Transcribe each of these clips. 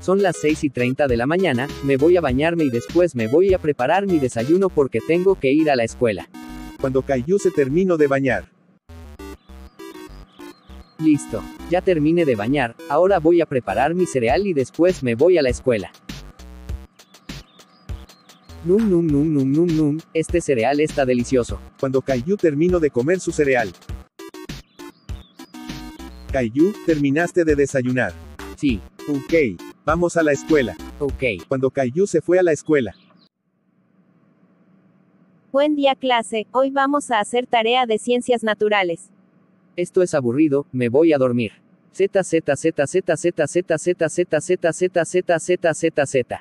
Son las 6 y 30 de la mañana, me voy a bañarme y después me voy a preparar mi desayuno porque tengo que ir a la escuela. Cuando Caillou se terminó de bañar. Listo, ya terminé de bañar, ahora voy a preparar mi cereal y después me voy a la escuela. Num num num num num num, este cereal está delicioso. Cuando Caillou terminó de comer su cereal. Caillou, terminaste de desayunar. Sí, Ok, vamos a la escuela. ok. Cuando Caillou se fue a la escuela. Buen día clase, hoy vamos a hacer tarea de ciencias naturales. Esto es aburrido, me voy a dormir. Z Z Z Z Z Z Z Z Z Z Z Z Z Z.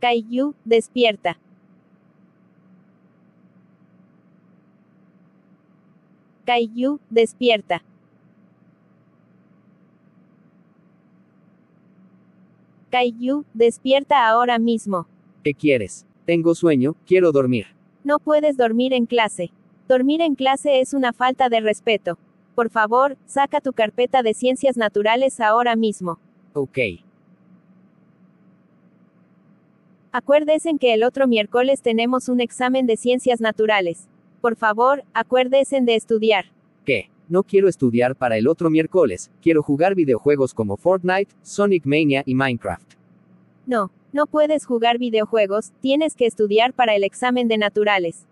Caillou, despierta. Caillou, despierta. Caillou, despierta ahora mismo. ¿Qué quieres? Tengo sueño, quiero dormir. No puedes dormir en clase. Dormir en clase es una falta de respeto. Por favor, saca tu carpeta de ciencias naturales ahora mismo. Ok. Acuérdense que el otro miércoles tenemos un examen de ciencias naturales. Por favor, acuérdense de estudiar. ¿Qué? No quiero estudiar para el otro miércoles, quiero jugar videojuegos como Fortnite, Sonic Mania y Minecraft. No, no puedes jugar videojuegos, tienes que estudiar para el examen de naturales.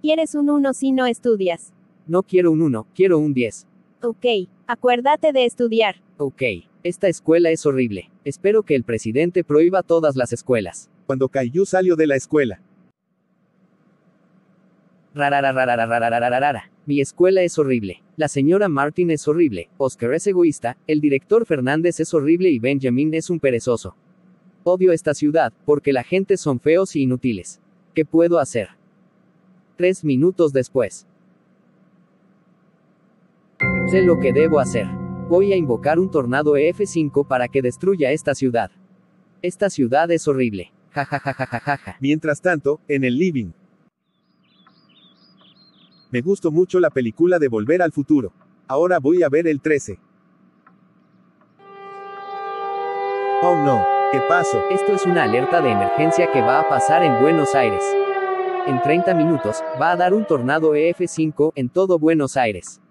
Quieres un 1 si no estudias. No quiero un 1, quiero un 10. Ok, acuérdate de estudiar. Ok. Esta escuela es horrible. Espero que el presidente prohíba todas las escuelas. Cuando Caillou salió de la escuela. Rarararararararararara. Mi escuela es horrible. La señora Martin es horrible. Oscar es egoísta. El director Fernández es horrible y Benjamin es un perezoso. Odio esta ciudad, porque la gente son feos y inútiles. ¿Qué puedo hacer? Tres minutos después. Sé lo que debo hacer. Voy a invocar un tornado EF5 para que destruya esta ciudad. Esta ciudad es horrible. Ja ja ja ja ja ja. Mientras tanto, en el living. Me gustó mucho la película de Volver al Futuro. Ahora voy a ver el 13. Oh no, ¿qué pasó? Esto es una alerta de emergencia que va a pasar en Buenos Aires. En 30 minutos, va a dar un tornado EF5 en todo Buenos Aires.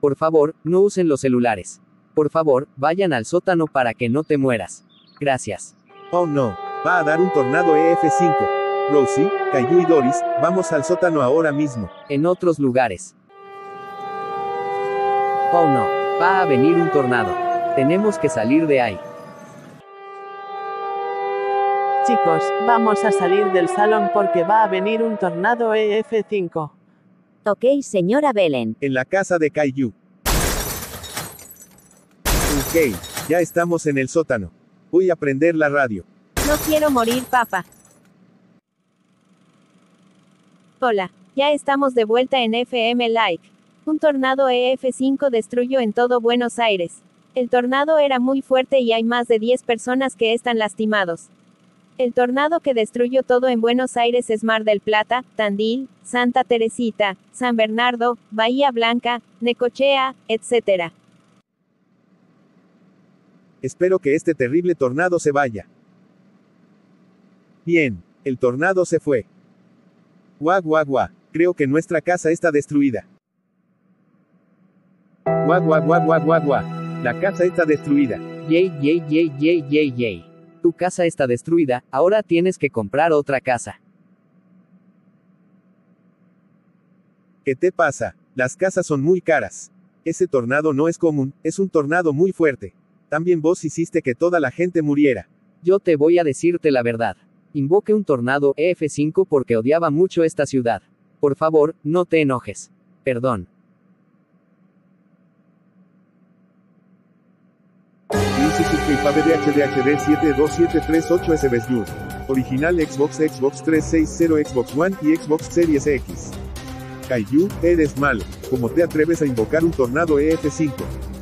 Por favor, no usen los celulares. Por favor, vayan al sótano para que no te mueras. Gracias. Oh no, va a dar un tornado EF5. Rosie, Caillou y Doris, vamos al sótano ahora mismo. En otros lugares. Oh no, va a venir un tornado. Tenemos que salir de ahí. Chicos, vamos a salir del salón porque va a venir un tornado E EF5. Ok, señora Belen. En la casa de Caillou. Ok, ya estamos en el sótano. Voy a prender la radio. No quiero morir, papá. Hola, ya estamos de vuelta en FM Like. Un tornado EF5 destruyó en todo Buenos Aires. El tornado era muy fuerte y hay más de 10 personas que están lastimados. El tornado que destruyó todo en Buenos Aires es Mar del Plata, Tandil, Santa Teresita, San Bernardo, Bahía Blanca, Necochea, etc. Espero que este terrible tornado se vaya. Bien, el tornado se fue. Guau guau guau, creo que nuestra casa está destruida. Guau guau guau guau guau guau, la casa está destruida. Yay, yay, yay, yay, yay, yay. Tu casa está destruida, ahora tienes que comprar otra casa. ¿Qué te pasa? Las casas son muy caras. Ese tornado no es común, es un tornado muy fuerte. También vos hiciste que toda la gente muriera. Yo te voy a decirte la verdad. Invoque un tornado EF5 porque odiaba mucho esta ciudad. Por favor, no te enojes. Perdón. Dice Subkeipabe de HDHD 72738 SBSUR. Original Xbox Xbox 360 Xbox One y Xbox Series X. Kaiju, eres malo. Como te atreves a invocar un tornado EF5?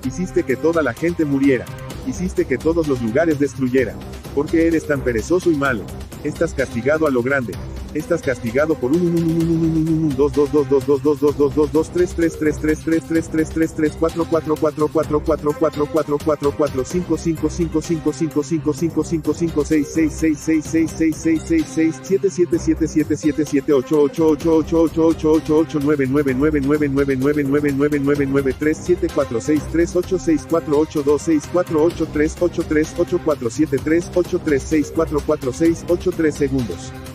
Hiciste que toda la gente muriera. Hiciste que todos los lugares destruyeran. ¿Por qué eres tan perezoso y malo? Estás castigado a lo grande. Estás castigado por un 1 1 1 1 1 1 2 2 2 2 2 2 2 2 2 2 3 3 3 3 3 3 3 3 3 4 4 4 4 4 4 4 4 4 5 5 5 5 5 5 5 5 5 6 6 6 6 6 6 6 6 6 7 7 7 7 7 7 8 8 8 8 8 8 8 8 9 9 9 9 9 9 9 9 9 9 3 7 4 6 3 8 6 4 8 2 6 4 8 3 8 3 8 4 7 3 8 3 6 4 4 6 8 3 segundos.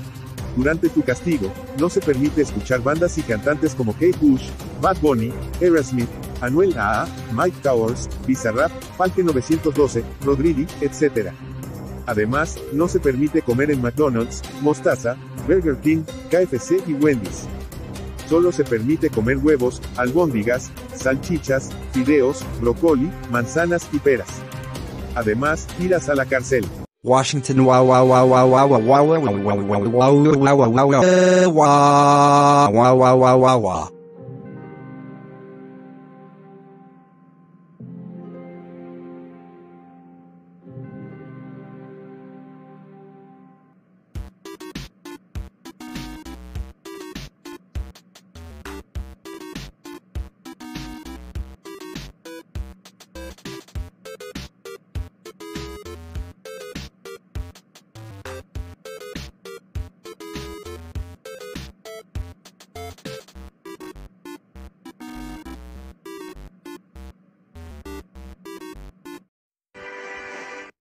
Durante tu castigo, no se permite escuchar bandas y cantantes como Kate Bush, Bad Bunny, Aerosmith, Anuel AA, Mike Towers, Bizarrap, Falke 912, Rodrigo, etc. Además, no se permite comer en McDonald's, Mostaza, Burger King, KFC y Wendy's. Solo se permite comer huevos, albóndigas, salchichas, fideos, brócoli, manzanas y peras. Además, irás a la cárcel. Washington wow wow wow wow wow wow wow wow wow wow wow wow wow wow wow wow wow wow wow